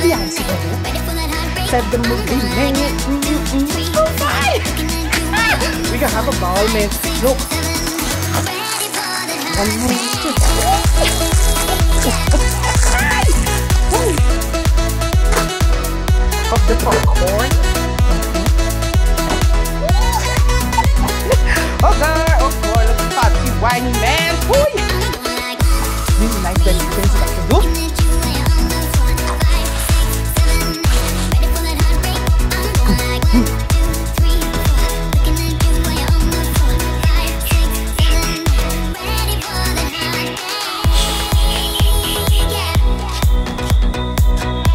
Beyonce, baby. Said the movie. Mm-mm. Oh, can have a ball, man. Look. One more. Of the popcorn. Okay, look at fancy whiny man. Ooh. Really nice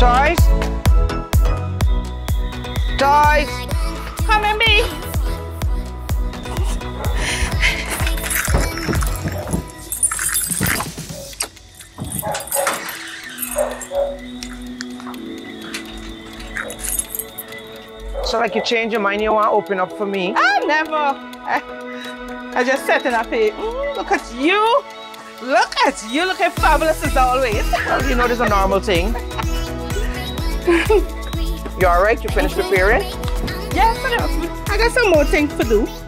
Toys? Toys? Come and be. So like you change your mind, you want to open up for me? I never. I, I just sitting up here. Mm, look at you. Look at you looking fabulous as always. Well, you know this is a normal thing. You alright? You finished preparing? Yes. I got some more things to do.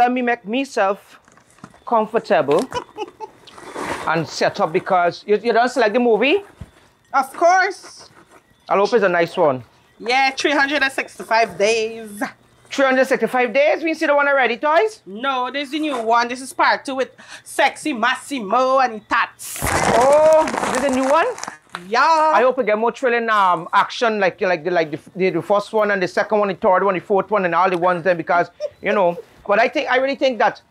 Let me make myself comfortable and set up because you, you don't select the movie. Of course. I hope it's a nice one. Yeah, 365 days. 365 days. We see the one already, toys. No, this is the new one. This is part two with Sexy Massimo and Tats. Oh, this is a new one. Yeah. I hope we get more thrilling um action like like the like the, the, the first one and the second one, the third one, the fourth one, and all the ones then because you know. But I think I really think that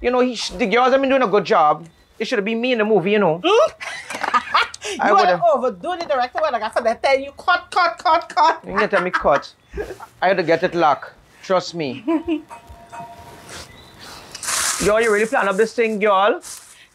you know he sh- the girls have been doing a good job. It should have been me in the movie, you know. Hmm? I you would've- overdoing the director when I got for that tell you cut, cut, cut, cut. You can tell me cut. I had to get it locked. Trust me. Girl, you really plan up this thing, girl?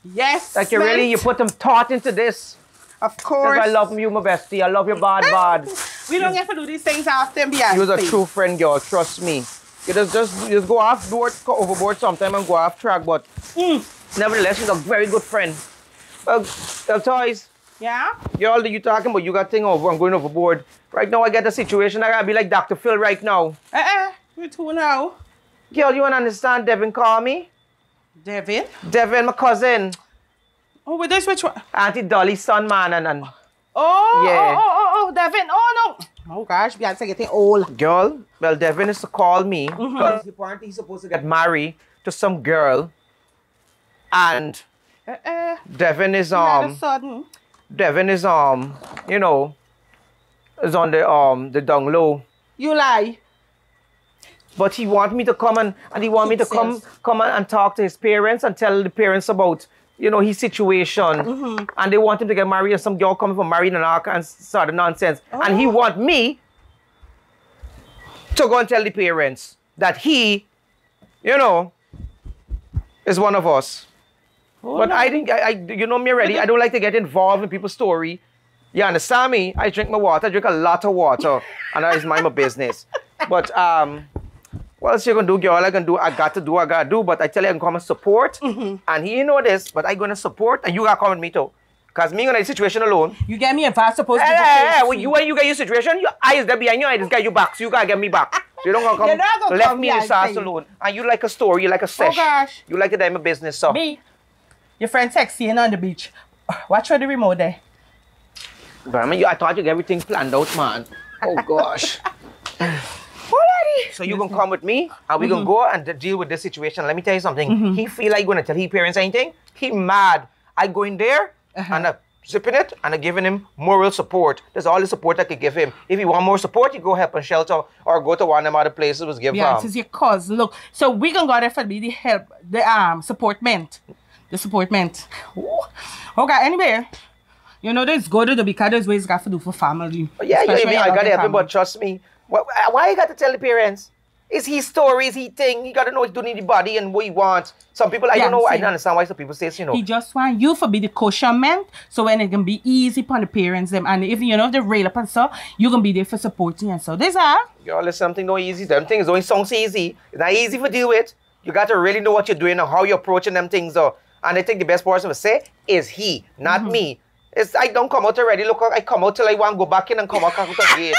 Yes. Like you really you put some thought into this. Of Because course. I love you, my bestie. I love you bad, bad. We don't get to do these things after Beyonce. You was a true friend, girl. Trust me. You just just just go off board, go overboard sometime and go off track, but hmm. nevertheless, she's a very good friend. Well, well, toys, Yeah? girl, you talking about you got thing over I'm going overboard. Right now, I get a situation. I gotta be like Dr. Phil right now. Uh-uh. We two now. Girl, you wanna understand? Devin call me. Devin? Devin, my cousin, Oh, with this which one? Auntie Dolly's son, man, and, and oh. Oh, Yeah. oh, oh, oh, oh, Devin. Oh, no. Oh, gosh, Beyonce getting old. girl. Well, Devin is to call me because apparently he's supposed to get married to some girl, and Uh-uh. Devin is um sudden. Devin is um you know is on the um the down low. You lie. But he want me to come and, and he want me to come come and, and talk to his parents and tell the parents about you know his situation. Mm-hmm. And they want him to get married and some girl coming from married and all kinds sort of nonsense. And he Oh. want me to go and tell the parents that he, you know, is one of us. But I think I, I you know me already. I don't like to get involved in people's story. You understand me? I drink my water. I drink a lot of water, and that is my, my business. But um, what else you gonna do, girl? I can do. I got to do. I gotta do. But I tell you, I can come and support. Mm-hmm. And he know this, but I gonna support, and you gotta come with me too. Cause me gonna the situation alone. You get me if I supposed Hey, to hey, say when you when you get your situation, your eyes there behind you, I just get you back. So you gotta get me back. So you don't gonna come You're not gonna left come me in the behind alone. And you like a story, you like a oh, sesh. Oh gosh. You like a my business, so. Me, your friend sexy and on the beach. Watch for the remote there. But I mean, you- I thought you get everything planned out, man. Oh gosh. Alrighty. so you gonna come with me and we gonna Mm-hmm. go and deal with this situation. Let me tell you something. He feel like gonna tell his parents anything. He mad. I go in there Uh-huh. and I zipping it and I giving him moral support. That's all the support I could give him. If you want more support, you go help and shelter or go to one of them other places was give Yeah, um, this is your cousin. Look, so we gonna go there for be the help, the um supportment, the supportment. Ooh. Okay, anyway, you know there's good to do because there's ways got to do for family. Yeah, yeah, especially yeah, I gotta you're help him, but trust me. Why, why you got to tell the parents? It's his story, it's his thing. You gotta know he's doing the body and what he wants. Some people, I Yeah, don't know, I don't understand why some people say, you know, He just want you for be the cushionment, so when it can be easy upon the parents them, and if you know the rail up and so, you gonna be there for supporting and so. This are Girl, it's something no easy. Them things don't sound so easy. It's not easy to deal with. You got to really know what you're doing and how you're approaching them things. Though. And I think the best person to say is he, not Mm-hmm. me. It's I don't come out already. Look, I come out till I want to go back in and come out out again.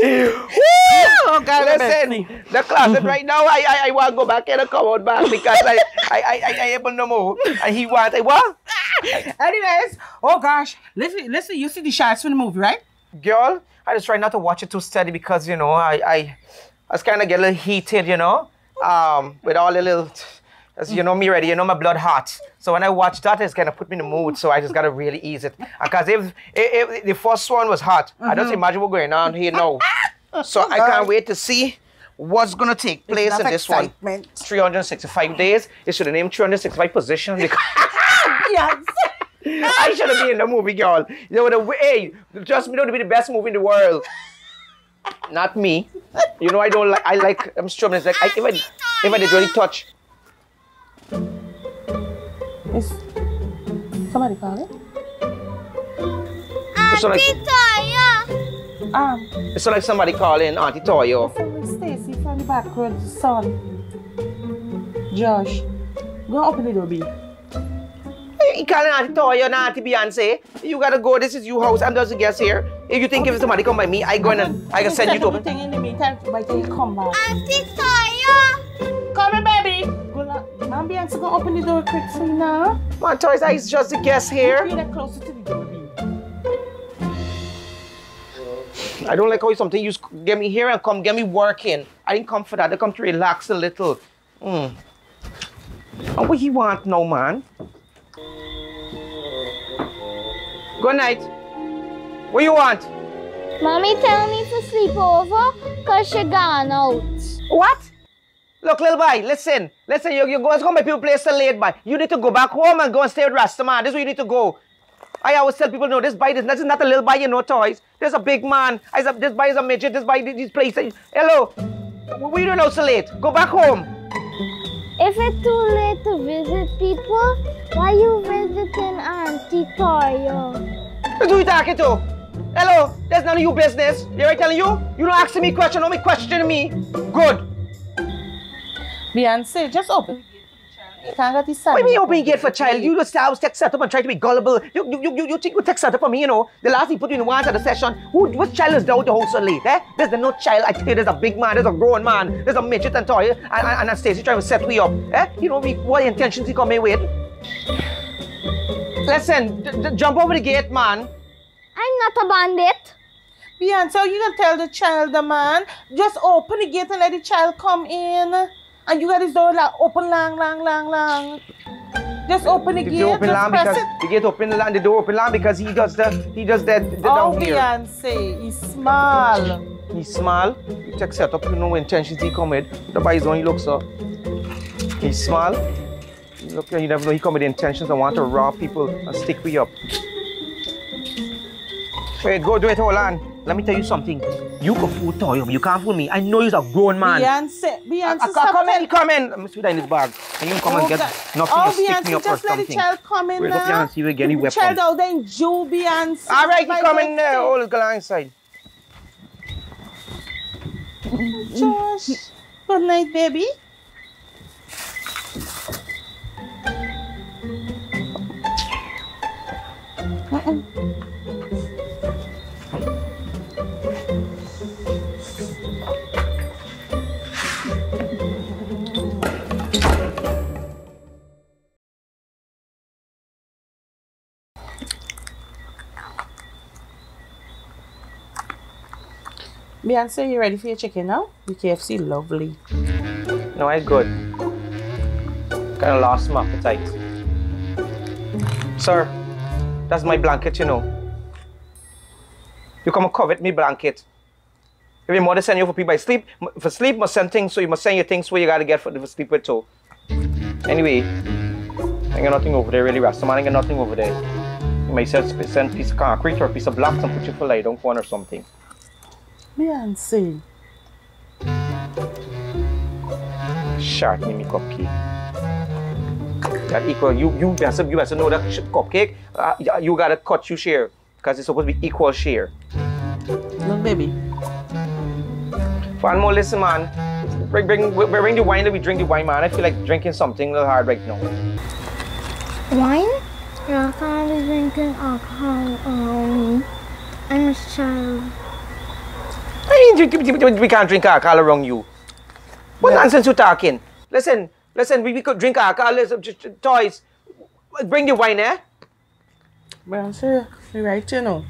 Oh God, Listen, the closet right now, I, I, I want to go back in and come out back because I, I, I, I, I able no more. And he want, I what? Anyways, oh gosh, listen, listen, you see the shots from the movie, right? girl, I just try not to watch it too steady because you know I I, I was kind of get a little heated, you know, um, with all the little, as you know me already, you know my blood hot. So when I watch that, it's kind of put me in the mood. So I just gotta really ease it. Because if, if, if the first one was hot, I Mm-hmm. just imagine what's going on here now. So I can't wait to see what's gonna take place in this one. 365 days. It should have named 365 positions because. Yes. I should have been in the movie, girl. You know, the, hey, trust me, that would be the best movie in the world. Not me. You know, I don't like. I like. I'm strumming. It's like I, if I if I did really touch. Is somebody calling? It's not like Toya. Um, it's not like somebody calling Auntie Toyo. Sorry, Stacy from the back road, son. Josh, go open the door, B. You calling Auntie Toyo and Auntie Beyonce? You gotta go. This is your house. I'm just a guest here. If you think if somebody come by me, I go in and I can send you to open. everything in the meantime by the time you come back. Auntie Toya. La- Mom, Beyonce, go open the door quick for you now. Man, Toys, I is just a guest here. Be that closer to the door, B. I don't like how you something you s- get me here and come get me working. I didn't come for that. I come to relax a little. Mm. And what he want now, man? Good night. What you want? Mommy tell me to sleep over because she gone out. What? Look, little boy, listen. Listen, you, you go to come my people place so late, boy. You need to go back home and go and stay with Rasta, man. This is where you need to go. I always tell people, no, this boy, this, this is not a little boy, you know, toys. There's a big man. I said, this boy is a midget. This boy, this place. Hello. What are you doing so late? Go back home. If it's too late to visit people, why you visiting Auntie Toya? Who you talking to? Hello, that's none of your business. You right telling you? You don't asking me question, don't be questioning me. Good. Beyonce, just open. You can't get this side. Why me open gate for child? You just always text set up and try to be gullible. You, you, you, you, you think you text set up for me, you know? The last thing put you in one at the session. Who, what child is down the house so late, eh? There's no child. I tell you, there's a big man, there's a grown man, there's a midget and toy, and, and, and Stacy trying to set me up, eh? You know me, what intentions he come in with? Listen, j- j- jump over the gate, man. I'm not a bandit. Beyonce, you can tell the child, the man, just open the gate and let the child come in. And you got this door like open long, long, long, long. Just open the, The gate, door open just press because it. the gate open long, the door open long because he does the he does that the Oh, down here. Beyonce, he's small. He's small. You take set up, you know intentions he come with. The boy is only looks up. He's small. You look, you never know he come with intentions and want to rob people and stick me up. Wait, go do it, hold on. Let me tell you something. You can fool Toyo, you can't fool me. I know you're a grown man. Beyonce, Beyonce, I, I, stop come in, come in. Let me see that in his bag. Can you come oh, and get God. nothing oh, Beyonce, stick me up just let the child come in Wait, now. Beyonce, you will get any. Child out there in Jew, Beyonce. All right, you come in there. Hold the girl inside. Josh, good night, baby. Uh-uh. Beyonce, you ready for your chicken now? The KFC, lovely. No, it's good. Kind of lost my appetite. Sir, that's my blanket, you know. You come and covet me blanket. If your mother send you for people by sleep, for sleep must send things, so you must send your things where you gotta get for, for sleep with too. Anyway, I got nothing over there really, Rasta man. I got nothing over there. You might send, send piece of concrete or a piece of blocks and put you for down one or something. Beyonce. Shart me, me cupcake. That equal, you, you, has to, you has to know that sh- cupcake, uh, you gotta cut you share. Because it's supposed to be equal share. Look, baby. One more, listen, man. Bring, bring, bring the wine, let me drink the wine, man. I feel like drinking something a little hard right now. Wine? Yeah, I can't be drinking alcohol around me. I'm a child. I mean, we- can't drink alcohol around you. What nonsense you talking? Listen, listen, we, we could drink alcohol, listen, just, just toys. Bring the wine, eh? Beyonce, you're right, you know.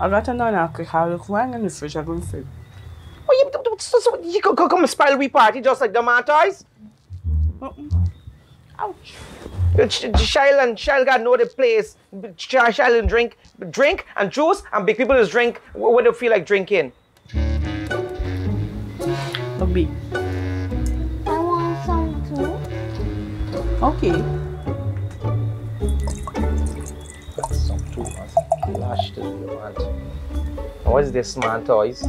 I got a non-alcoholic wine in the fridge. I'm going to. Oh, you, so, so, you could could come and spoil we party just like the man toys? Ouch. Child and child got know the place. Child, and drink, drink and juice, and big people just drink wh- what they feel like drinking. Look, B. I want some too. Okay. Some too much. Lash this you want. What is this man toys?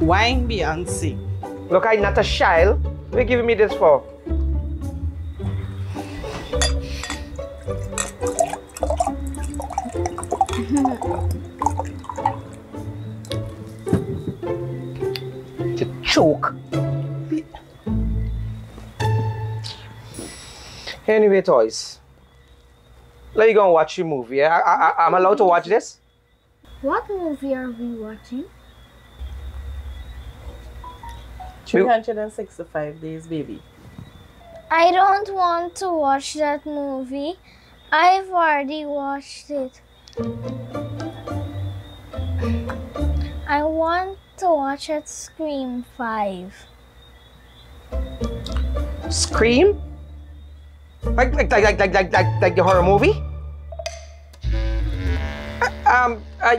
Wine Beyonce. Look, I'm not a child. What are you giving me this for? Anyway, toys. Let me go and watch your movie. I, I, I, I'm allowed to watch this? What movie are we watching? 365 days, baby. I don't want to watch that movie. I've already watched it. I want to watch it Scream 5. Scream? Like like like like like like like, like the horror movie? Uh, Um, I,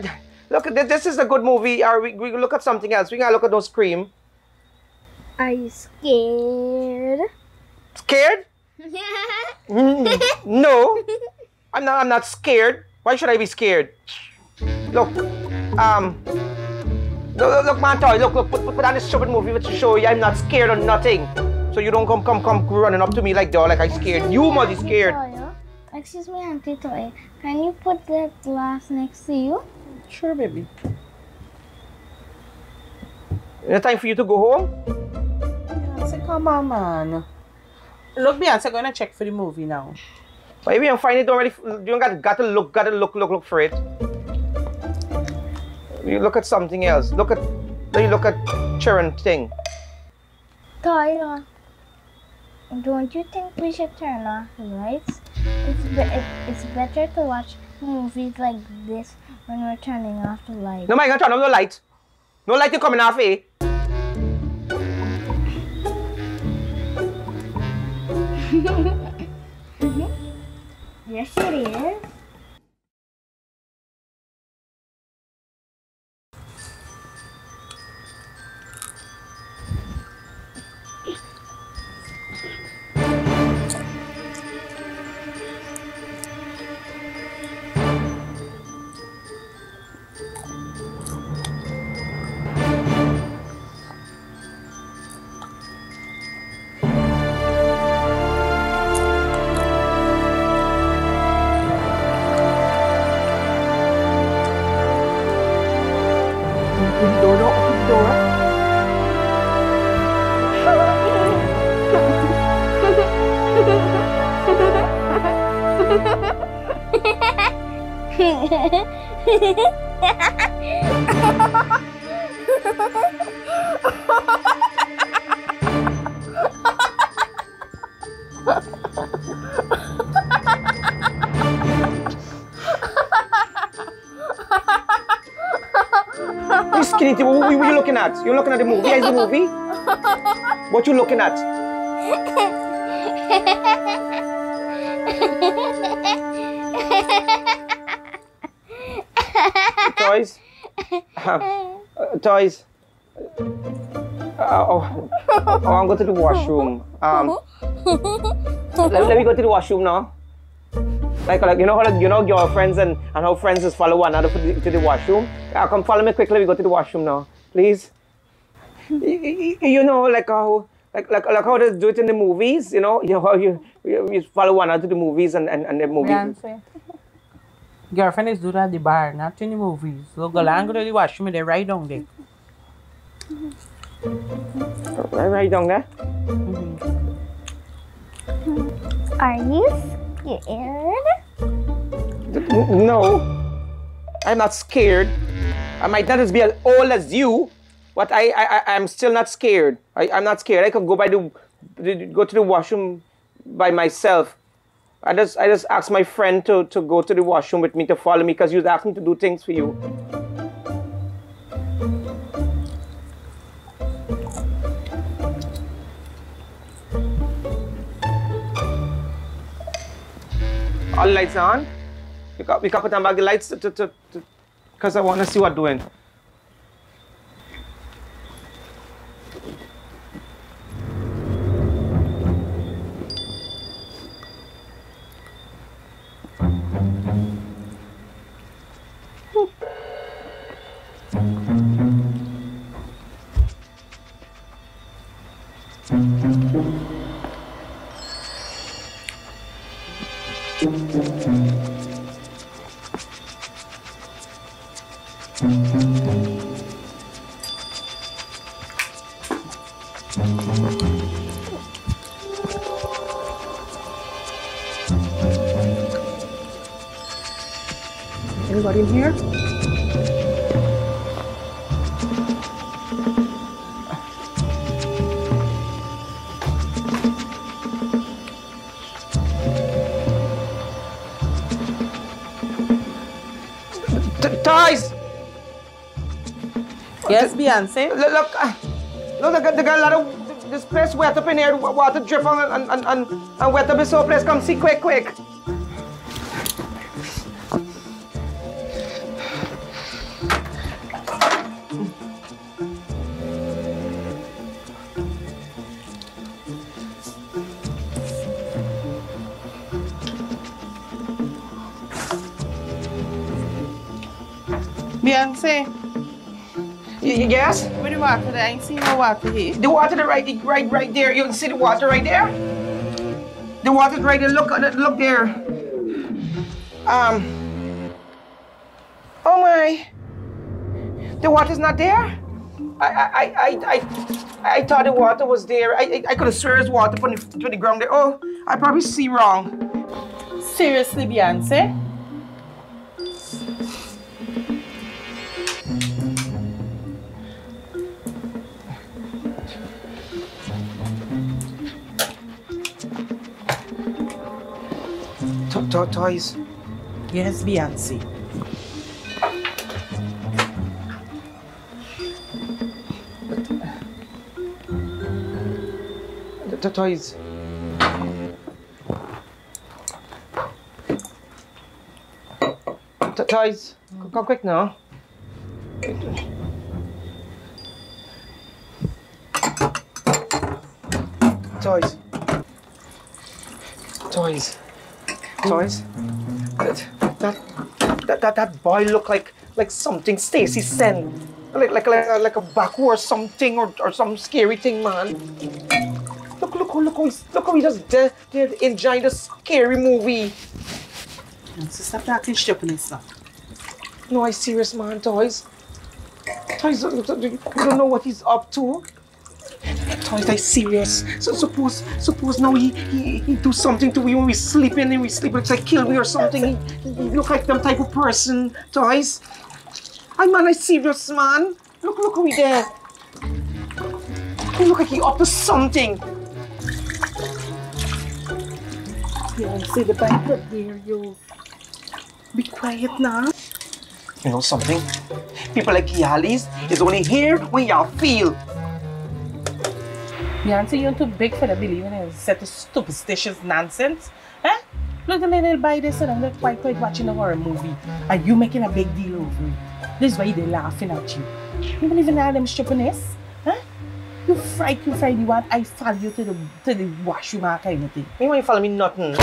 look, th- this is a good movie. Or we, we look at something else. We gotta look at those Scream. Are you scared? Scared? Mm, no, I'm not. I'm not scared. Why should I be scared? Look, um, look, look, man, toy. Look, look, put, put on this stupid movie to show you I'm not scared of nothing. So you don't come, come, come running up to me like that, like I scared. You must be scared. Toya, Excuse me, Auntie Toy. Can you put that glass next to you? Sure, baby. Is it time for you to go home? Beyonce, come on, man. Look, Beyonce, gonna check for the movie now. But if you don't find it already, you don't got, got to look, got to look, look, look for it. You look at something else. Look at, you look at Sharon thing. Toya, don't you think we should turn off the lights? It's, be- it's better to watch movies like this when we're turning off the lights. No, man, you gonna turn off the lights. No light you coming off, eh? Yes, it is. At? You're looking at the movie? Is the movie? What you looking at? toys? Uh, toys? Uh, oh, oh, I'm going to the washroom. Um, let, let me go to the washroom now. Like, like you know how like, you know girlfriends and, and how friends just follow one another to the, to the washroom. Come follow me quickly. We go to the washroom now, please. You, you, you know, like how like like like how they do it in the movies. You know, you how you you, you follow one another to the movies and and, and the movies. Beyonce. Girlfriend is do that at the bar, not in the movies. So go and go to the washroom, they're right down there. Right, right down there. Mm-hmm. Are you scared? N- No, I'm not scared. I might not as be as old as you, but I, I, I'm still not scared. I, I'm not scared. I could go by the, go to the washroom by myself. I just I just asked my friend to, to go to the washroom with me to follow me because he was asking to do things for you. All lights on. We we got put on back the lights to to because I want to see what doing. In here? T- Toys! Yes, Beyonce. Look, look, uh, look, they got, they a lot of this place wet up in here, water drip on and, and, and, and wet up this whole place. Come see quick, quick. Beyonce, Y- y- yes? where the water? I ain't seen no water here. The water that right, right, right there. You can see the water right there. The water's right there. Look, look there. Um. Oh my. The water's not there. I, I, I, I, I, I thought the water was there. I, I, I could have swear there's water from the, from the ground there. Oh, I probably see wrong. Seriously, Beyonce? To- to- toys. Yes, Beyonce. The, the toys. To- toys. Come, come quick now. Toys. Toys. Toys. That, that, that, that, that boy look like like something Stacy sent. Like like like, a- like a baku or something or, or some scary thing, man. Look, look, look, how he's, look how he just did, did enjoy the scary movie. Beyonce, stop talking stupidness now. No, I serious, man, Toys. Toys, you don't know what he's up to. Toys, I serious. So suppose, suppose now he, he, he do something to me when we sleeping and we sleep, like kill me or something. He, he look like them type of person, Toys. I man, I serious, man. Look, look he there. He look like he up to something. see the bike up there, you. Be quiet now. You know something? people like Kialis is only here when y'all feel. Beyonce, you're too big for the believing in set of superstitious nonsense. Eh? Look, the little by this and they're quite quite watching a horror movie. And you making a big deal over it. This is why they're laughing at you. You believe in all them stupidness? Huh? You fright, you fright, you want I follow you to the to the washroom kind of thing. Me want you follow me nothing.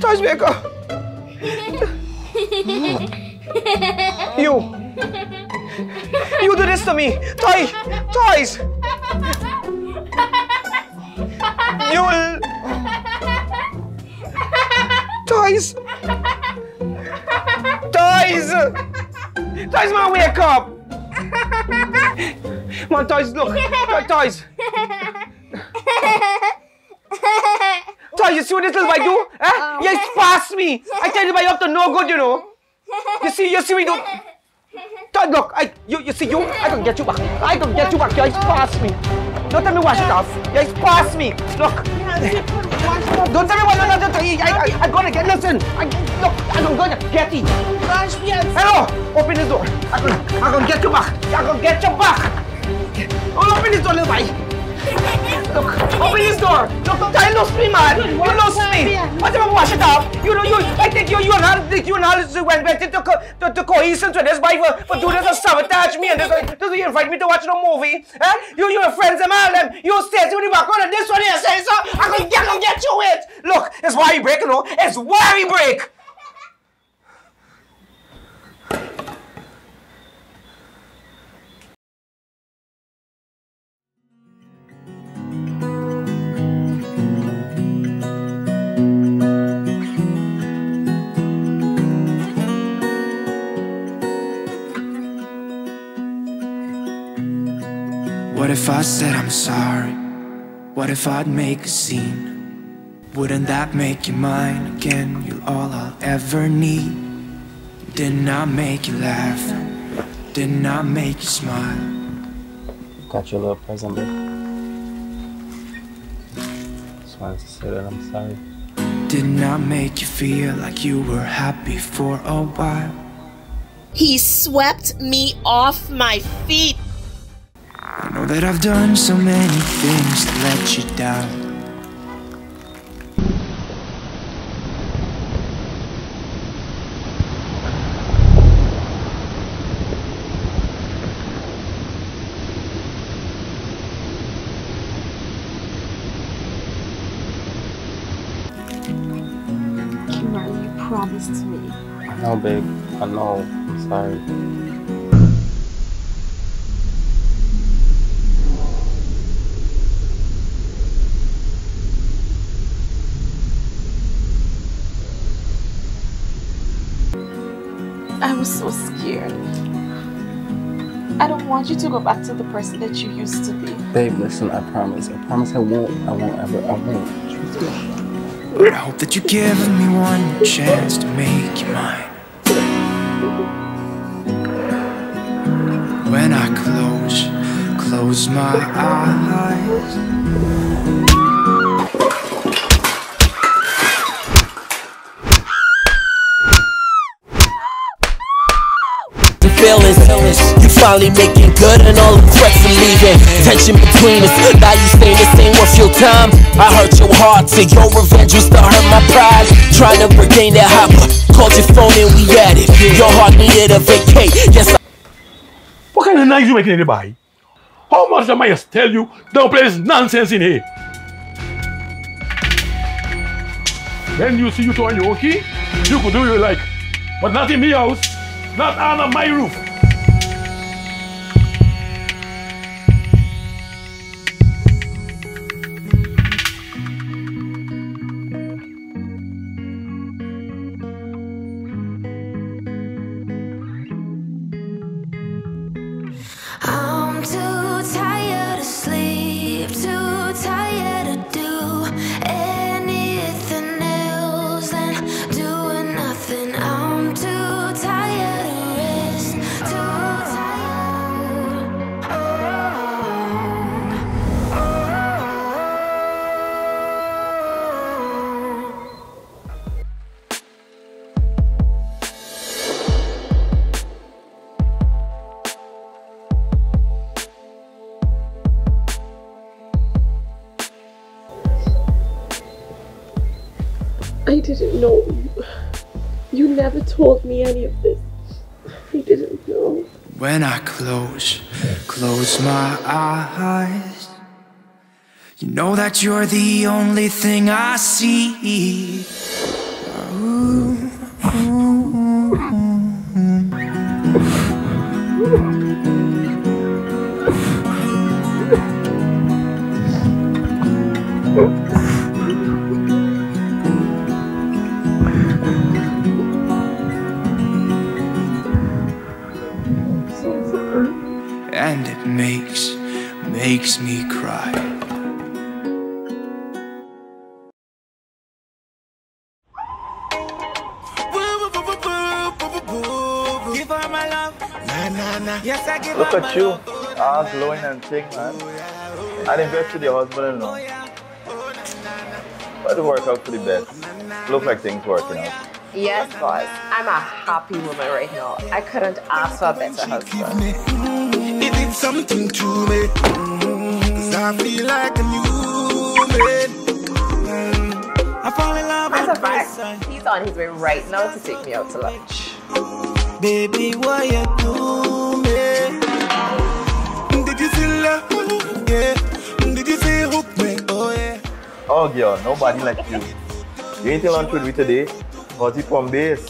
Up! You! You do this to me! Toy! Toys! You will... Toys! Toys! Toys, man, wake up! Man, Toys, look! To- Toys! Toys, you see what this little boy do? Eh? Yeah, it's past me! I tell you, boy, you up to no good, you know? You see, you see me do... Toys, look, I, you, you see you? I can get you back. I can get you back. Yeah, it's past me. Don't tell me wash it off. Yeah, it's past me. Look. Don't tell me what no, no, no, I, I, I'm gonna get, listen. I, look, I'm gonna get it. Gosh. Hello! Open this door. I'm gonna, I'm gonna get you back. I'm gonna get you back. Oh, open this door, little boy. Look, open this door. Look, look, you lost me, man. You lost me. What if I wash it off? You know, you, I think you, you and I, you and I went back to, co- to, to cohesence with this boy for, for doing this and sabotage me and this, this you invite me to watch no movie. Eh? You, your friends and all them, you stay in the background and this one here saying so, I can get, I can get you with. Look, it's why you break, you know. It's why you break. I said I'm sorry? What if I'd make a scene? Wouldn't that make you mine again? You're all I'll ever need. Did not I make you laugh. Did not I make you smile. Got your little present, babe. Just wanted to say that I'm sorry. Did not make you feel like you were happy for a while. He swept me off my feet. I know that I've done so many things to let you down. Kiemarley, you promised me. I know, babe. I know. I'm sorry. You to go back to the person that you used to be. Babe, listen, I promise. I promise I won't. I won't ever. I won't. But I hope that you're giving me one chance to make you mine. When I close, close my eyes. Feelings. You finally making good and all the threats are leaving. Tension between us. Now you saying this ain't worth your time. I hurt your heart, so your revenge used to hurt my pride. Trying to regain that hopper. Called your phone and we at it. Your heart needed a vacate. Yes, I What kind of noise you making anybody? How much am I just tell you? Don't play this nonsense in here. When you see you turn on your own key, you could do you like. But not in my house, not under my roof. Told me any of this. He didn't know. When I close, close my eyes. You know that you're the only thing I see. Glowing and thing, man. And invest with your husband and all. But it worked out for the best. Look like things working out. Yes, boss. I'm a happy woman right now. I couldn't ask for a better husband. It did something to me. Cause I feel like a new man. I fall in love As a fact, he's on his way right now to take me out to lunch. Baby, what you do Oh, girl, nobody like you. You ain't lunch with me today. Hotty from base.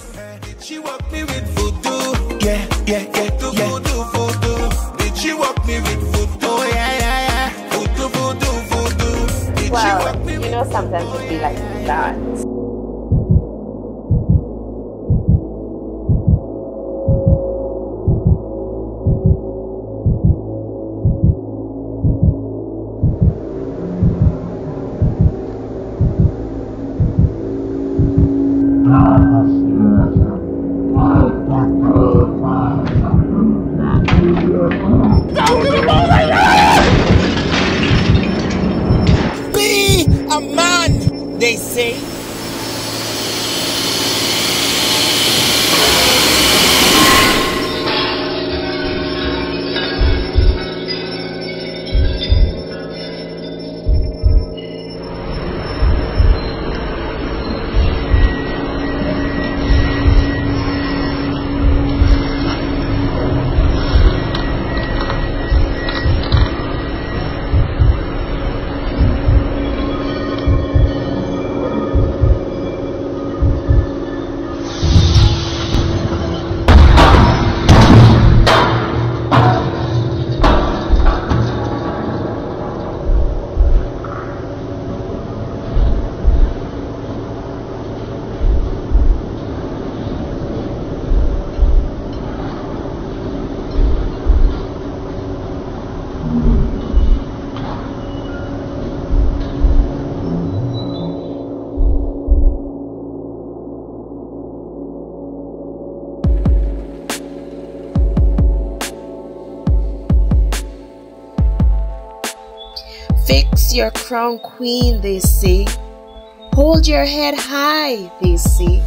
She walk me with voodoo. Yeah, yeah, yeah, yeah. Voodoo, voodoo. Did she walk me with voodoo? Oh yeah, yeah, yeah. Voodoo, voodoo, voodoo. Did Well, you know, sometimes it be like that. Fix your crown queen, they say. Hold your head high, they say.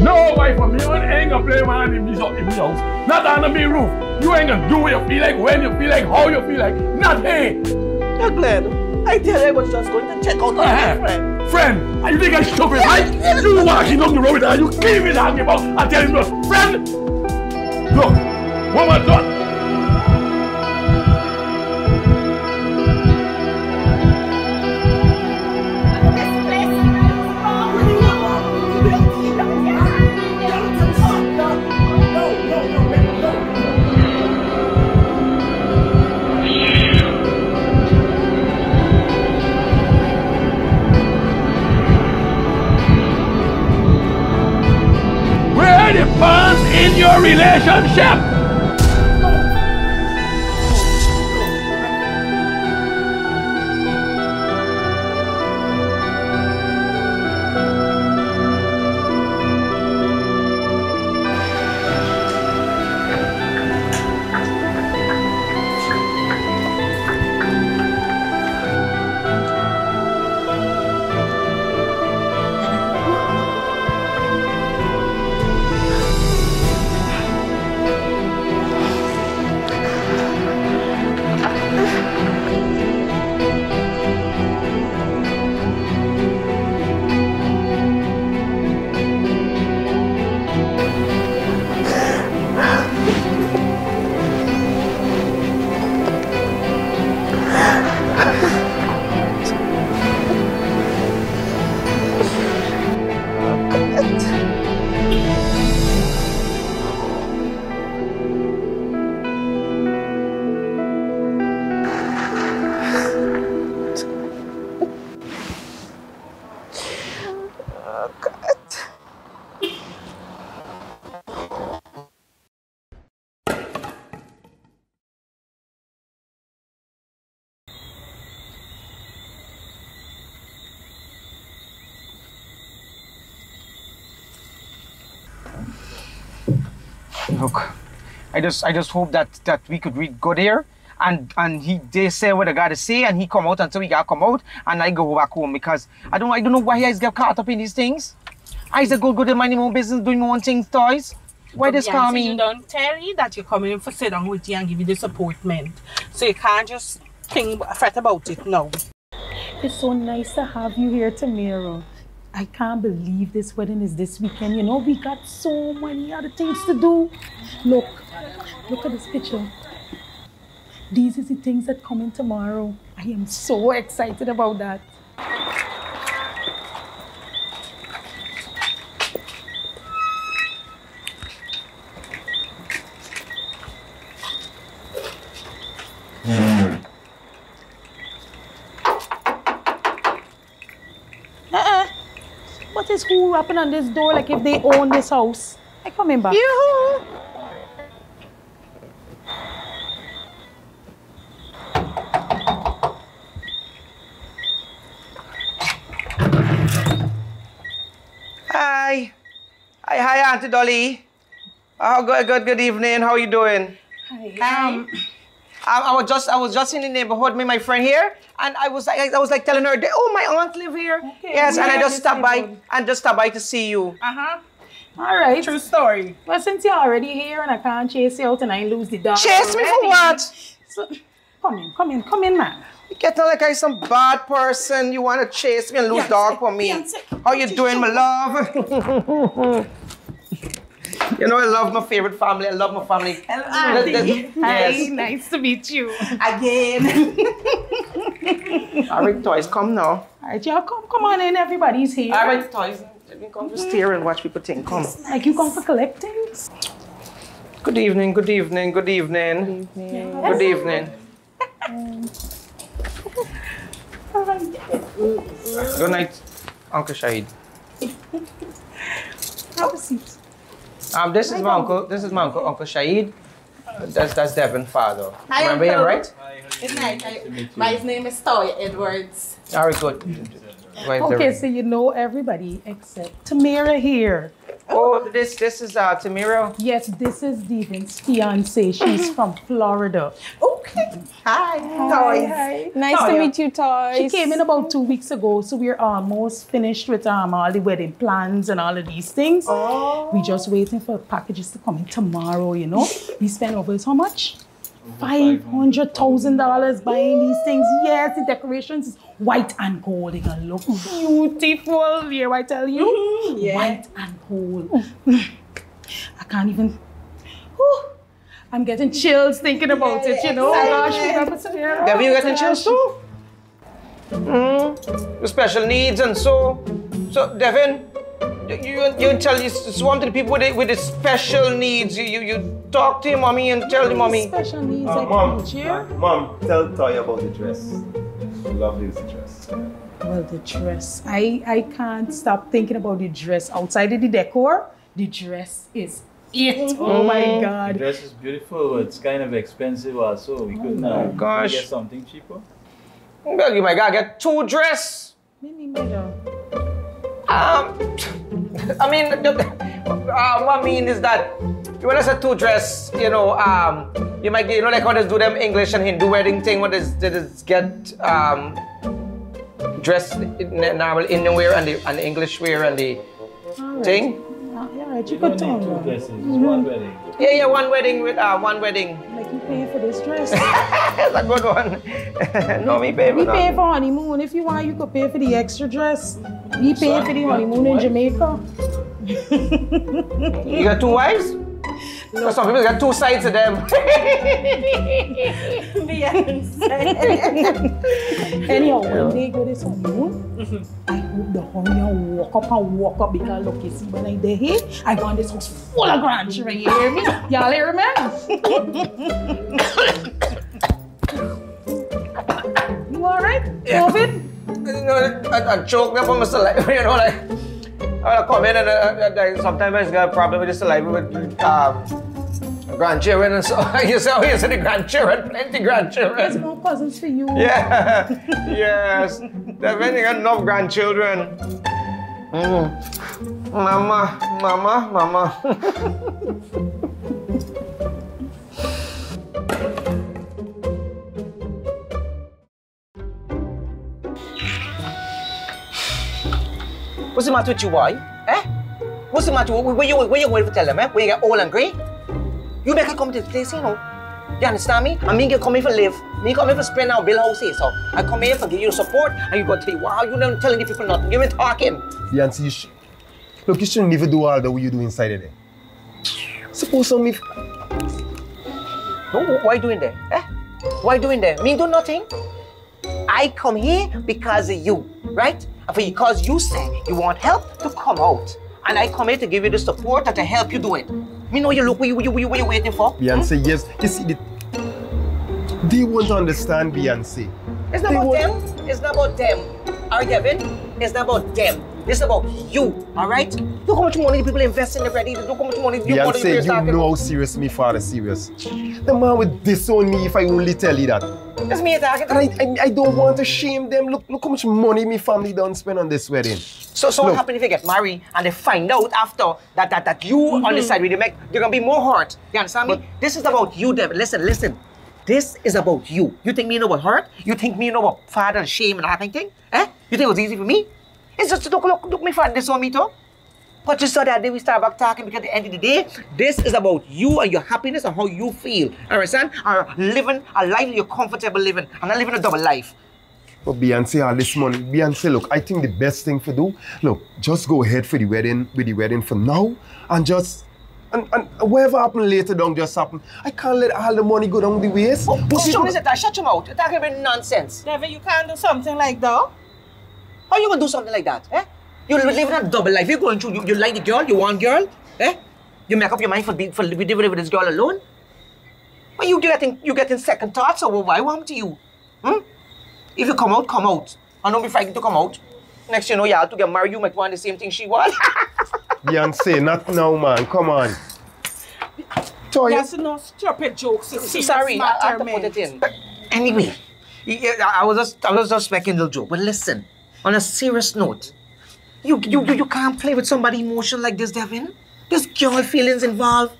No wife of me, you ain't gonna play man in this, in this house. Not under me roof. You ain't gonna do what you feel like, when you feel like, how you feel like. Not hey. Yeah, Glenn, I tell you I was just going to check out on Uh-huh. my friend. Friend, are you think I'm stupid, right? You walking down the road with her, you keep me talking about, I tell you, look, friend, look, woman, look. Relationship? Look, I just I just hope that that we could read good here. And and he they say what I gotta say and he come out until we gotta come out and I go back home because I don't I don't know why guys get caught up in these things. I just go good in my own business, doing my own things, toys. Why this call You me? don't tell you that you're coming in for sit down with you and give you disappointment. So you can't just think fret about it now. It's so nice to have you here, Tamira. I can't believe this wedding is this weekend. You know, we got so many other things to do. Look, look at this picture. These are the things that come in tomorrow. I am so excited about that. Uh-uh. What is who rapping on this door like if they own this house? I coming back. You. Hi. Hi, hi, Auntie Dolly. Oh, good, good, good evening. How are you doing? Hi. Um, I, I was just, I was just in the neighborhood with my friend here, and I was, like, I was like telling her, oh, my aunt live here. Yes, and I just stopped by, and just stopped by to see you. Uh huh. All right. True story. Well, since you're already here and I can't chase you out and I lose the dog. Chase me for what? So, come in, come in, come in, man. You getting like I some bad person. You want to chase me and lose Beyonce, dog for me. Beyonce, How you doing, my love? you know I love my favorite family. I love my family. Auntie. The- the- Hi, yes. nice to meet you. Again. All right, toys, come now. All right, y'all come, come on in. Everybody's here. All right, toys. Let me come just stare and watch people think. Come. Like you come for collecting? Good evening, good evening, good evening. Good evening. Good night, Uncle Shahid. Have a seat. Um, this is my uncle. This is my uncle, Uncle Shahid. That's that's Devin father. Hi, Remember him, Uncle. right? Good night. I, my name is Toy Edwards. All right, good. Right, Okay, so you know everybody except Tamira here. Oh, this this is uh, Tamira. Yes, this is Devin's fiance. She's from Florida. Okay. Hi. Toys. Hi. Nice to meet you, Toys. She came in about two weeks ago, so we're almost finished with um, all the wedding plans and all of these things. Oh. We're just waiting for packages to come in tomorrow, you know. we spent over how much? Five hundred thousand dollars buying these things. Yes, the decorations is white and gold. They're gonna look beautiful. Here, I tell you, Yeah. white and gold. I can't even. Whew. I'm getting chills thinking about it. You know, gosh, we got to Sierra. Devin, you getting chills too? Mm, special needs and so. So, Devin, you, you, you tell you one to the people with the, with the special needs. You, you, you talk to your mommy and tell the mommy. Special needs, Uh, like mom, wheelchair. mom, tell Toy about the dress. She love this dress. Well, the dress. I, I can't stop thinking about the dress. Outside of the decor, the dress is it. Oh my God. The dress is beautiful, but it's kind of expensive also. We couldn't my uh, gosh. get something cheaper. Well, you might gotta get two dress. Maybe better. Um, I mean, the, what I mean is that when I say two dress, you know, um, you might get, you know, like how they do them English and Hindu wedding thing, what is, they just get um, dressed in the normal Indian wear and the, and the English wear and the thing. Uh, yeah, you You could tell two dresses. It's Mhm. one wedding. Yeah, yeah, one wedding with uh, one wedding. Like you pay for this dress. That's a good one. no, me pay for We that. pay for honeymoon. If you want, you could pay for the extra dress. We pay for the honeymoon in Jamaica. You got two wives? Because some people got two sides of them. Anyhow, when they go this honeymoon, mm-hmm. I hope the honey walk up and walk up because look, you see, when I there here, I go in this house full of grandchildren. You hear me? Y'all hear me? you alright? Yeah. COVID? you know, I, I choke them on my saliva, you know, like, I come in and uh, uh, sometimes I got a problem with the saliva with um, grandchildren and so, you say, oh, you say the grandchildren, plenty grandchildren. There's more cousins for you. Yeah, yes, definitely got enough grandchildren. Mm. Mama, mama, mama. What's the matter with you, boy? Eh? What's the matter? Where, you, where you going to tell them, eh? When you get old and grey? You make her come to this place, you know. You understand me? I mean, you come here for live. Me come here for spend now, build house here, so I come here for give you support, and you go tell you, wow, you not telling the people nothing. You been talking. Beyonce, you sh- look, you shouldn't even do all that what you do inside of there. Suppose some if No, why doing there? Eh? Why doing there? Me do nothing. I come here because of you, right? Because you say you want help to come out. And I come here to give you the support and to help you do it. Me know you look what you, what you, you, you waiting for. Beyonce, hmm? yes, you see, the, they won't understand Beyonce. It's not They about won't- them. It's not about them. Right, Devin? It's not about them. It's about you, all right? Look how much money people invest in already. Look how much money you want Beyonce, you know how serious me father serious. The man would disown me if I only tell you that. That's me talking. And I, I, I don't want to shame them. Look, look how much money me family don't spend on this wedding. So, so what happens if you get married and they find out after that that, that you on the side with the make, they're gonna be more hurt. You understand me? This is about you, Devin. Listen, listen. This is about you. You think me know about hurt? You think me know about father shame and that kind of thing? Eh? You think it was easy for me? It's just look, look, look, me father this on me too. But you saw that day we start back talking because at the end of the day, this is about you and your happiness and how you feel. Understand? Or living a life you're comfortable living and not living a double life. But Beyonce, all ah, this money, Beyonce, look, I think the best thing to do, look, just go ahead for the wedding, with the wedding for now, and just, and, and whatever happen later don't just happen. I can't let all the money go down the waste. What strong is it? Shut your mouth. You're talking about nonsense. Devin, you can't do something like that. How you gonna do something like that? Eh? You're living a double life. You're going through. You, you like the girl. You want girl. Eh? You make up your mind for be, for living with this girl alone. Are you getting you getting second thoughts or why want to you? Hmm? If you come out, come out. I don't be frightened to come out. Next you know, you have to get married. You might want the same thing she want. Beyonce, not now, man. Come on. Toy, That's no stupid jokes. See, Sorry, I, I have to put it in. Anyway, I was just I was just making a little joke. But listen, on a serious note, you you you, can't play with somebody emotional like this, Devin. There's girl feelings involved.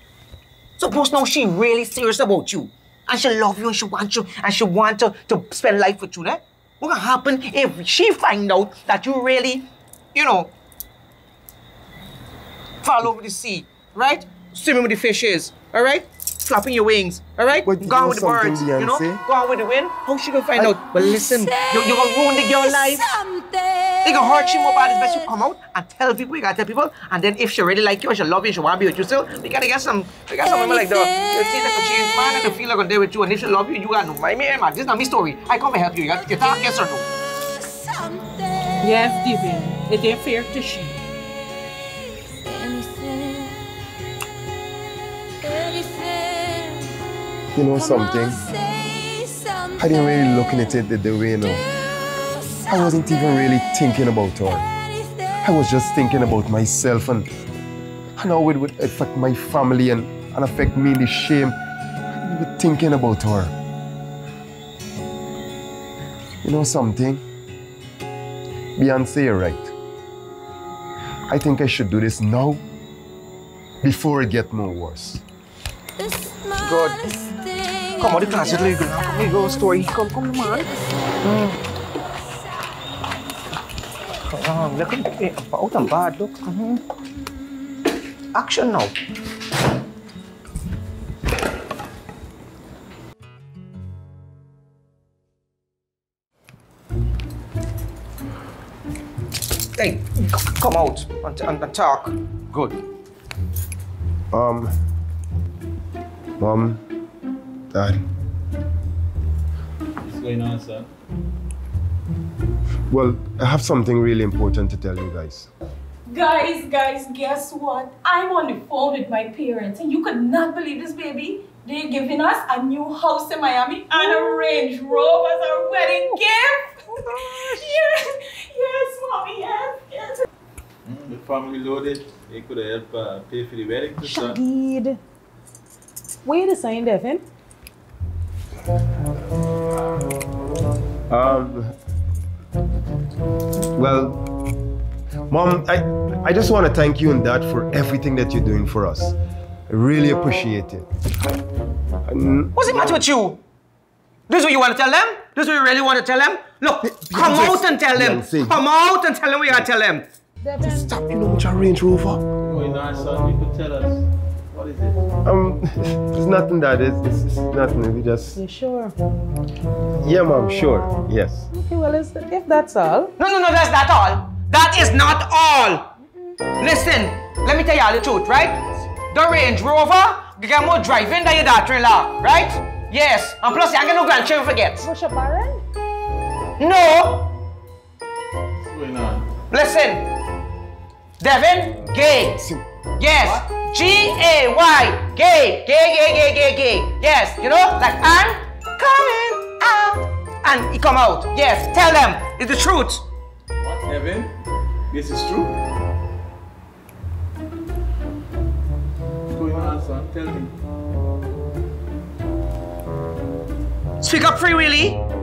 Suppose now she really serious about you. And she love you and she want you and she want to, to spend life with you, né? What gonna happen if she find out that you really, you know, fall over the sea, right? Swimming with the fishes, all right? Flapping your wings, all right? Go know with the birds, you know? Go Gone with the wind. How she gonna find out? But listen, you, you gonna ruin the girl life. They gonna hurt you more bad. It's best you come out and tell people. You gotta tell people. And then if she really like you, or she love you, she wanna be with you still, we gotta get some. We got some women like that. You see, that could change man and the feel like gonna deal with you. And if she love you, you gotta know. My man, man, this is not my story. I come to help you. You got you talk yes or no. Yes, Divine. It ain't fair to she. You know something? I didn't really looking at it the, the way you know. I wasn't even really thinking about her. I was just thinking about myself and, and how it would affect my family and, and affect me in the shame. I wasn't thinking about her. You know something? Beyonce, you're right. I think I should do this now before it gets more worse. God. Come on, you can't sit legal. Come here, go story. Come, come, man. Mm. Come on, look at it. About and bad, look. Mhm. Action now. Hey, come out and, and, and talk. Good. Um, Mom, Dad, What's going on, sir? well, I have something really important to tell you guys. Guys, guys, guess what? I'm on the phone with my parents, and you could not believe this, baby. They're giving us a new house in Miami and a Range Rover as our wedding gift. yes, yes, mommy, yes, yes. Mm, the family loaded. They could have helped uh, pay for the wedding to son. Shahid. Where the sign, Devin? Um, well, Mom, I, I just want to thank you and Dad for everything that you're doing for us. I really appreciate it. And- What's the matter with you? This is what you want to tell them? This is what you really want to tell them? Look, come out and tell them. Beyonce. Come out and tell them what you gotta tell them. Stop, you know, with your Range Rover. What's going on, son? You could tell us. What is it? Um, it's nothing that is, it's, it's nothing. We just, You sure? yeah, Mom, sure, yes. Okay, well, is- if that's all. No, no, no, that's not all. That is not all. Listen, let me tell you all the truth, right? The Range Rover, you get more driving than your daughter-in-law, right? Yes, and plus you ain't got no grandchildren forget. What's your parent? No, What's going on? listen. Devin, gay. Yes, G-A-Y, gay, gay, gay, gay, gay, gay. Yes, you know, like and coming out. And he come out. Yes, tell them, it's the truth. What, Evan? This is true? What's going on, son? Tell me. Speak up, Free Willy. So,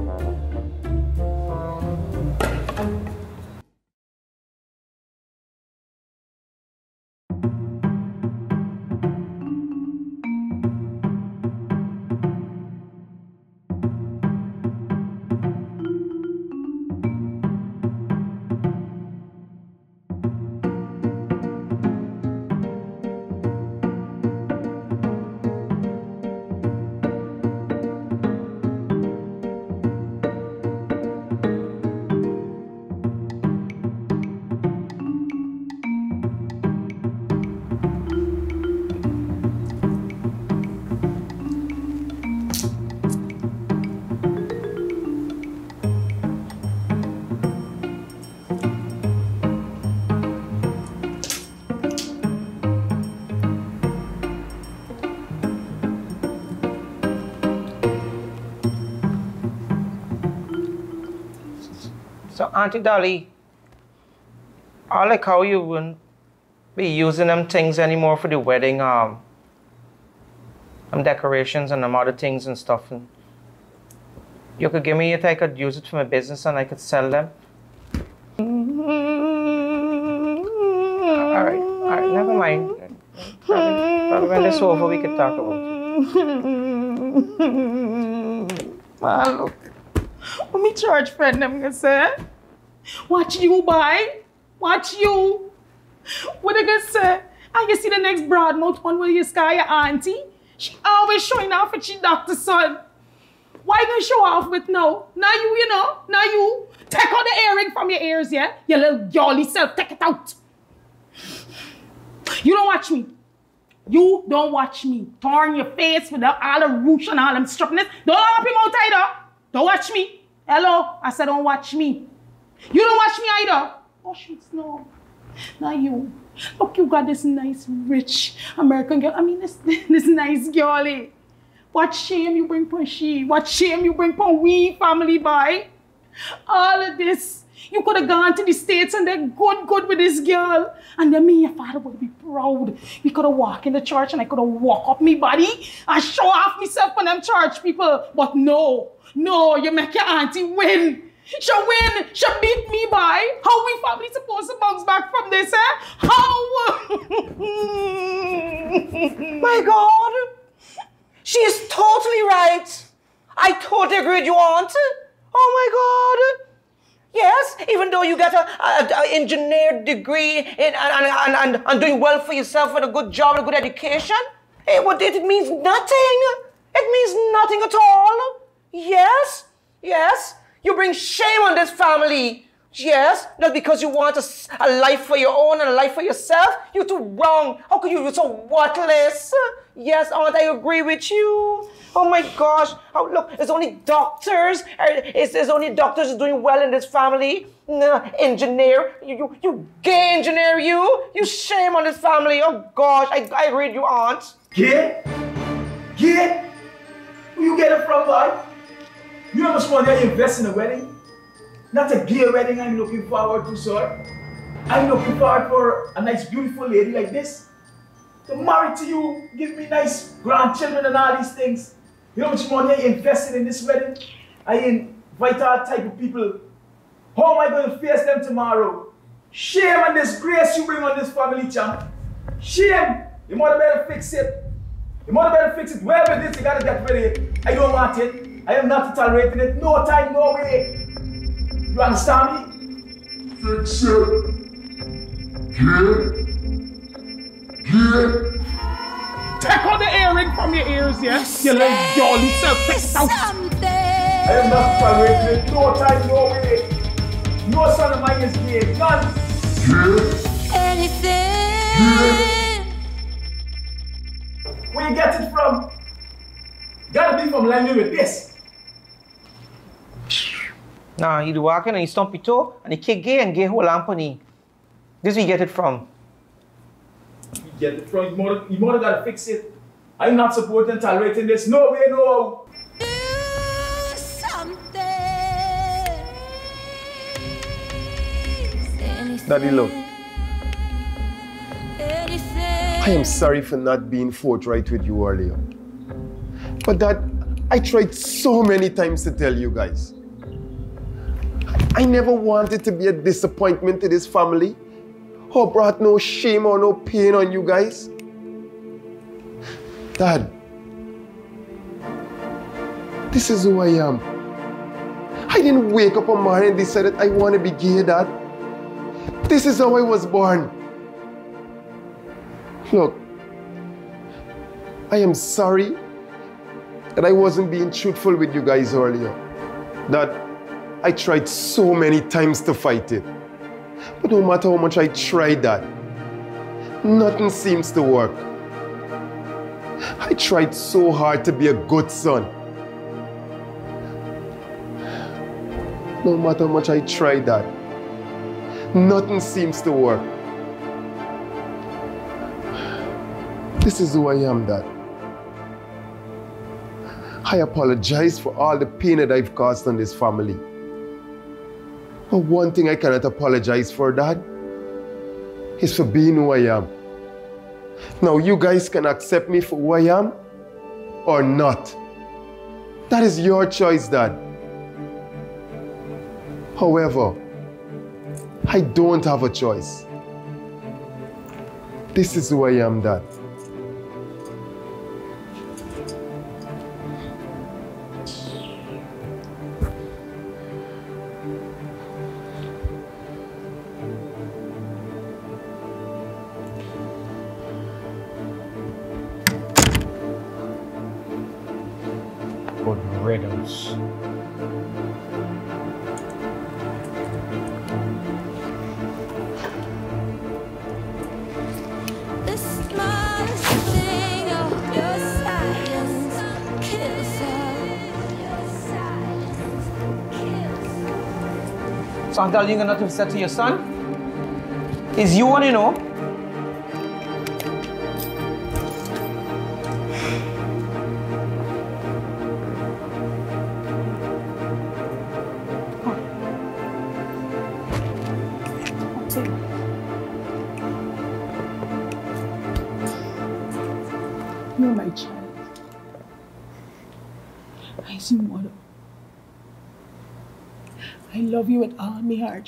Auntie Dolly, I like how you wouldn't be using them things anymore for the wedding, um, them decorations and them other things and stuff. And you could give me it, I could use it for my business and I could sell them. All right, all right, never mind. Probably, when this over, we can talk about it. Man, look. What me church friend them gonna say? Watch you, boy. Watch you. What they gonna say? And you see the next broadmouth one where you sky your auntie? She always showing off with she doctor's son. Why you gonna show off with no? Now you, you know, now you. Take out the earring from your ears, yeah? Your little jolly self, take it out. You don't watch me. You don't watch me. Torn your face with all the roosh and all them strupness. Don't open your mouth either. Don't watch me. Hello? I said don't watch me. You don't watch me either. Oh, shit, no. Not you. Look, you got this nice, rich American girl. I mean, this, this nice girlie. Eh? What shame you bring upon she? What shame you bring upon we family boy? All of this. You could have gone to the States and they're good, good with this girl. And then me your father would be proud. We could have walked in the church and I could have walk up me body and show off myself on them church people. But no, no, you make your auntie win. She win. She beat me by. How we family supposed to bounce back from this, eh? How? My God. She is totally right. I totally agree with you, Aunt. Oh my God. Yes, even though you got a, a, a engineer degree in, and, and, and, and, doing well for yourself with a good job and a good education, it, what, it means nothing. It means nothing at all. Yes, yes, you bring shame on this family. Yes, not because you want a, a life for your own and a life for yourself. You're too wrong. How could you be so worthless? Yes, Aunt, I agree with you. Oh my gosh. Oh, look, it's only doctors. It's, it's only doctors doing well in this family. No, engineer. You, you, you gay engineer, you. You shame on this family. Oh gosh, I, I agree with you, Aunt. Gay? Gay? Where you get it from, boy? You know how much money I invest in a wedding? Not a gay wedding I'm looking forward to, sir. I'm looking forward for a nice, beautiful lady like this to marry to you, give me nice grandchildren and all these things. You know how much money I invested in this wedding? I invite all type of people. How am I going to face them tomorrow? Shame and disgrace you bring on this family, champ. Shame. You mother better fix it. You mother better fix it. Wherever it is, you gotta get rid of it. I don't want it. I am not tolerating it. No time, no way. You understand me? Fix it. Get. Get. Take out the earring from your ears, yeah? You little jolly self, take it out. I am not tolerating it. No time, no way. No son of mine is gay. None. Get. Anything. Where you get it from? Gotta be from Langley with this. Nah, you do walking and you stomp your toe and you kick gay and gay whole lamp on you. This where you get it from. You get it from. You mother, you mother gotta fix it. I'm not supporting tolerating this. No way, no. Daddy, look. I am sorry for not being forthright with you earlier. But that I tried so many times to tell you guys. I never wanted to be a disappointment to this family or brought no shame or no pain on you guys. Dad, this is who I am. I didn't wake up one morning and decided I want to be gay, Dad. This is how I was born. Look, I am sorry that I wasn't being truthful with you guys earlier. That I tried so many times to fight it. But no matter how much I tried that, nothing seems to work. I tried so hard to be a good son. No matter how much I tried that, nothing seems to work. This is who I am, Dad. I apologize for all the pain that I've caused on this family. But one thing I cannot apologize for, Dad, is for being who I am. Now, you guys can accept me for who I am or not. That is your choice, Dad. However, I don't have a choice. This is who I am, Dad. So I'm telling you nothing to say to your son? Is you want to know?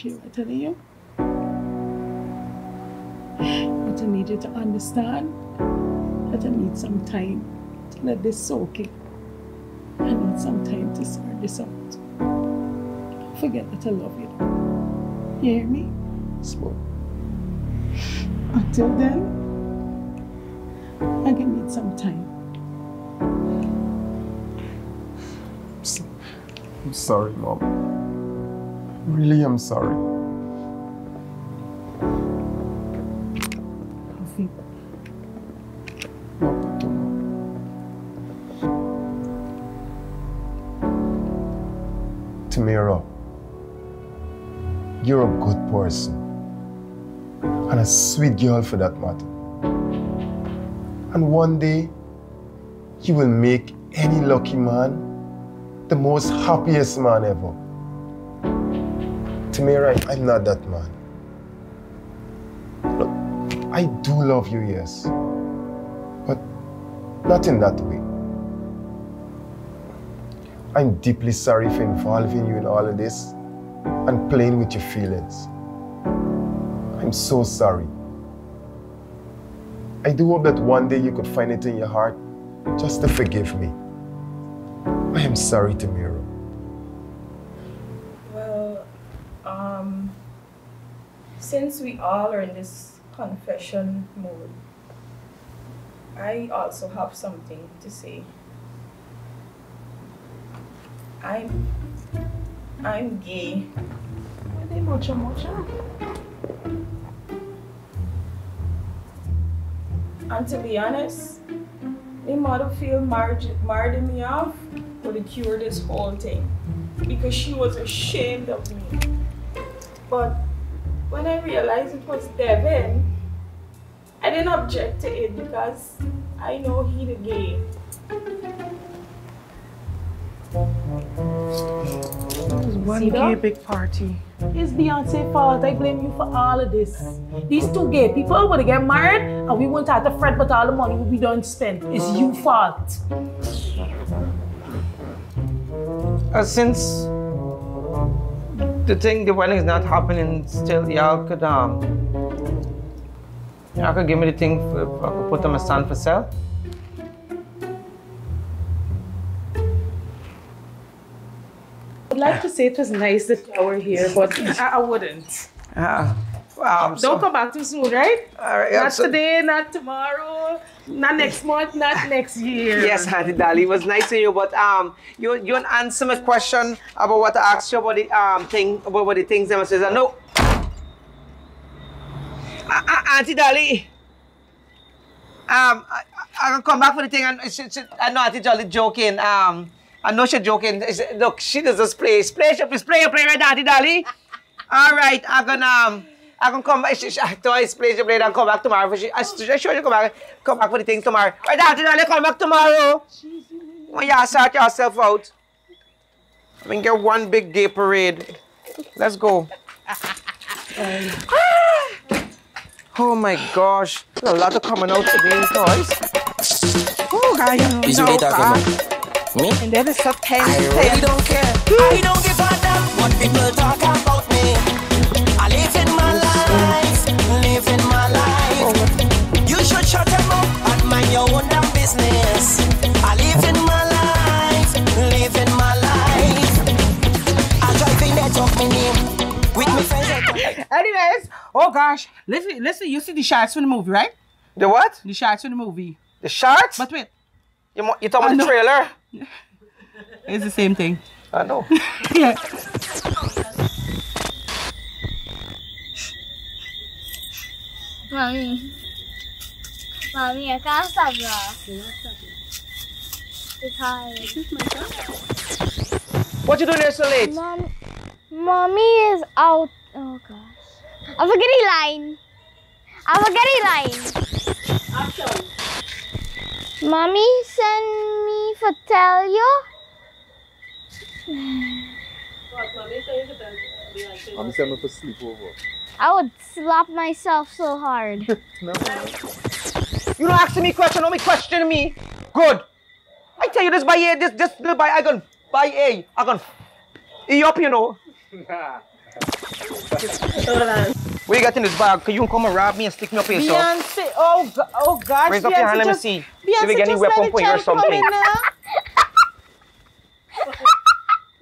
I'm telling you. But I need you to understand that I need some time to let this soak in. I need some time to sort this out. Don't forget that I love you. You hear me? Smoke. Until then, I can need some time. I'm sorry, Mom. Really, I'm sorry. Coffee. Tamira, you're a good person. And a sweet girl for that matter. And one day, you will make any lucky man the most happiest man ever. Tamira, I'm not that man. Look, I do love you, yes. But not in that way. I'm deeply sorry for involving you in all of this and playing with your feelings. I'm so sorry. I do hope that one day you could find it in your heart just to forgive me. I am sorry, Tamira. Since we all are in this confession mode, I also have something to say. I'm, I'm gay. Are They much much. And to be honest, my mother feel margin me off would have cured this whole thing because she was ashamed of me. But when I realized it was Devin, I didn't object to it because I know he the gay. One See gay that? big party. It's Beyonce fault. I blame you for all of this. These two gay people would get married and we wouldn't have to fret but all the money we don't spend. It's you fault. Uh, since the thing, the wedding is not happening still, y'all could, um, y'all could give me the thing, for, I could put them a stand for sale. I'd like to say it was nice that you were here, but I, I wouldn't. Ah, so- Don't come back too soon, right? All right, not so- today, not tomorrow, not next month, not next year. Yes, Auntie Dolly, it was nice to you, but um, you you answer my question about what I asked you about the um thing about what the things them says. I know. Uh, Auntie Dolly, um, I, I can come back for the thing, and she, she, I know Auntie Jolly joking. Um, I know she's joking. She Look, she does just play, play, play, play right now, Auntie Dolly. All right, I'm gonna um. I can come back. She, she, I thought I play, play, come back tomorrow. For she, I she, sure you come back, come back for the thing tomorrow. Right, Auntie Dolly, come back tomorrow. When you sort yourself out. I mean, get one big gay parade. Let's go. oh my gosh. There's a lot of coming out today, guys. Oh, know. Is you talking? Me? And then it's so tense. I really don't care. I don't give a damn what people talk about shut them up and mind your own damn business. I live in my life, living my life. I drive in there, talk me name with me friends. I Anyways, oh gosh, listen, listen. You see the shots from the movie, right? The what? The shots from the movie. The shots? But wait, You, mo- you talking about the trailer? it's the same thing. I know. yeah. Mommy. Mommy, I can't stop laughing. Because. What you doing there so late? Mom, mommy is out. Oh gosh. I forget the line. I forget the line. Action. Mommy send me for tell you. What, mommy say you could tell me I'm sending for sleepover. I would slap myself so hard. No. You don't ask me question, only question me. Good. I tell you this by A, this this little by I gonna by A. I gonna E up, you know. Where you got in this bag? Can you come and rob me and stick me up here, so. Beyonce, oh, go- oh gosh, Raise up your hand, let me see. Beyonce If we get any just weapon the point or something.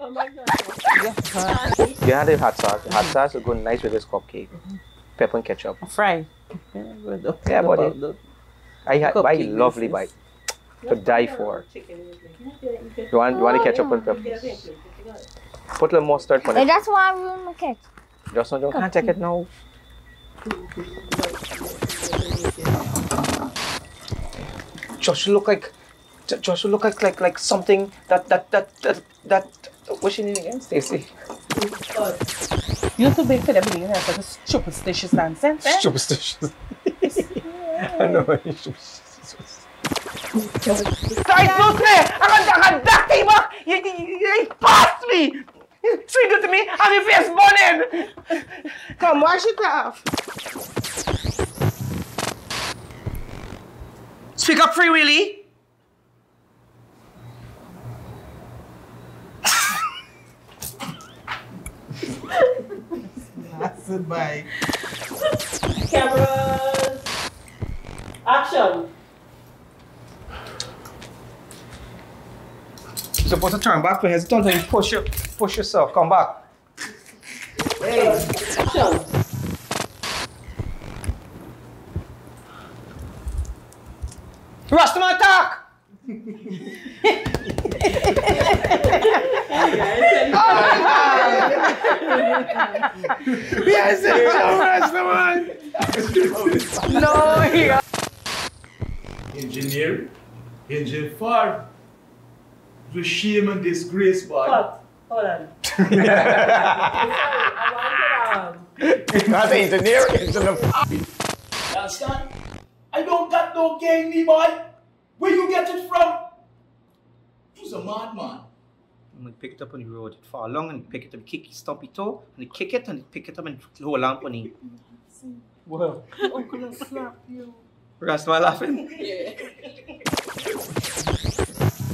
Oh my god. You had the hot sauce. Hot sauce will go nice with this cupcake. Mm-hmm. Pepper and ketchup. Fry. Yeah, buddy. I had I Cupcake lovely basis. bite. To die for. You want you want the ketchup and pepper? Put a little mustard on Hey, it. that's why I ruined my cake. Just not, you can't take it now. Josh look like J- Josh look like like like something that that that that that what's your name again, Stacy? You're too big for that believing that's like a superstitious nonsense. Eh? Superstitious. I know. Guys, look there! I got I got that thing back! He, he, he passed me! Sweet to me, and your face burning! Come, wash it off. Speak up, Free Willy! Goodbye. Cameras. Action. You're supposed to turn back for his don't you push your, push yourself, come back. Hey. Action. Rastaman attack! Yes, it's No, yeah. Engineer, engine far. To shame and disgrace, boy. Cut. Hold on. Not the engineer, engineer. You understand? I don't got no gang, me boy. Where you get it from? You's a madman. I'm gonna pick it up on the road. It fall along and pick it up, kick his stumpy toe, and kick it and pick it up and hold on on him. Well, I'm gonna slap you. Rastaman laughing.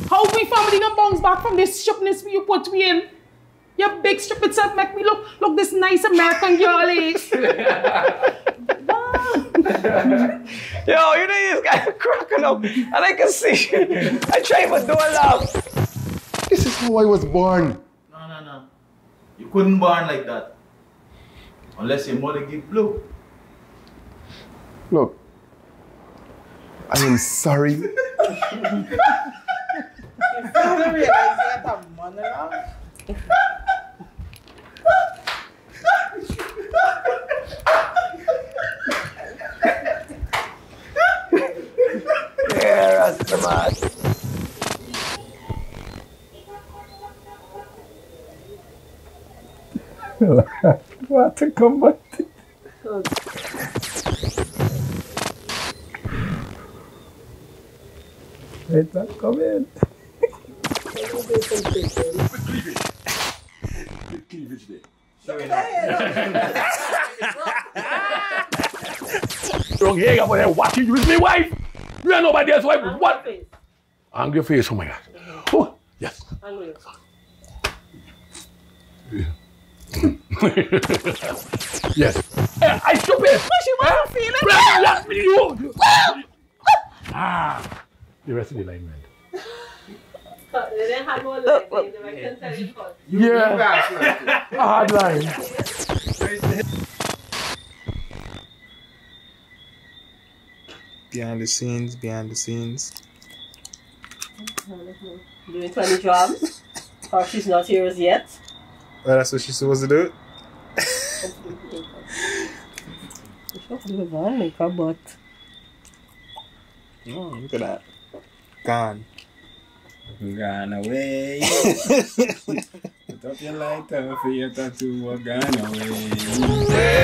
How we family gonna bounce back from this stupidness you put me in? Your big stupid self make me look look this nice American girl is. Eh? Yo, you know these guys are cracking up, and I can see. I try but don't laugh. This is how I was born. No, no, no. You couldn't born like that. Unless your mother give blue. Look, I am sorry. You finally realize you had a monologue? Yeah, Rastaman. What to come back? Let that come in. Cleavage there. Wrong here, over there watching you with my wife. You ain't nobody else's wife. What? Angry face, oh my God. Oh, yes. Angry. yes. Eh, I stupid. She wasn't feeling Let me- let me- you- Ah, the rest of the line went. They didn't have more line, they never can tell you first. Yeah, a hard line. Behind the scenes, behind the scenes. Doing funny job. Or she's not here as yet. Well, that's what she's supposed to do. She's Move on, make her butt. Oh, look at that. Gone. Gone away. Put up your lighter for your tattoo, gone away.